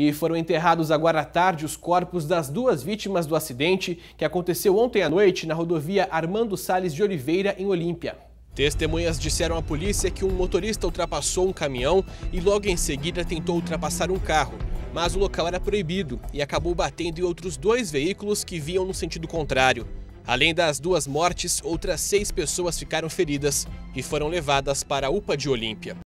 E foram enterrados agora à tarde os corpos das duas vítimas do acidente que aconteceu ontem à noite na rodovia Armando Salles de Oliveira, em Olímpia. Testemunhas disseram à polícia que um motorista ultrapassou um caminhão e logo em seguida tentou ultrapassar um carro, mas o local era proibido e acabou batendo em outros dois veículos que vinham no sentido contrário. Além das duas mortes, outras seis pessoas ficaram feridas e foram levadas para a UPA de Olímpia.